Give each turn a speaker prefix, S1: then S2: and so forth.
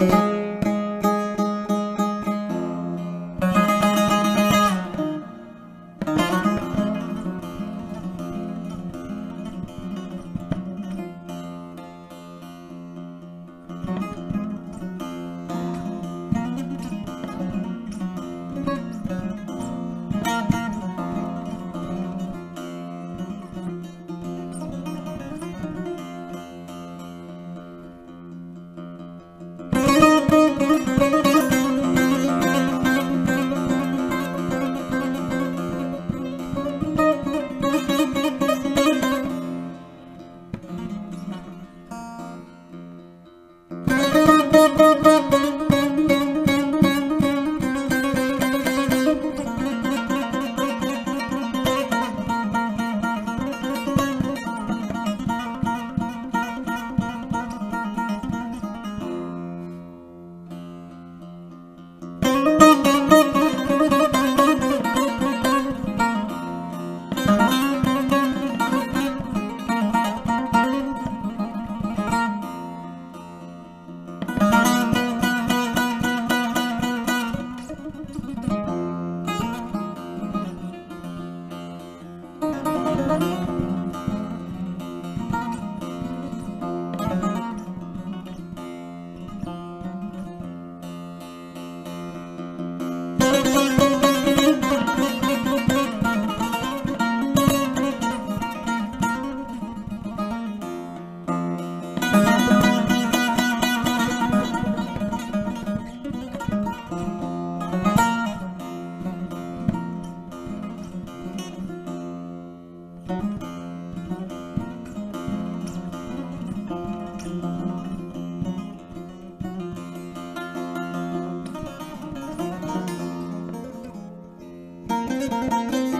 S1: Música Thank you. Música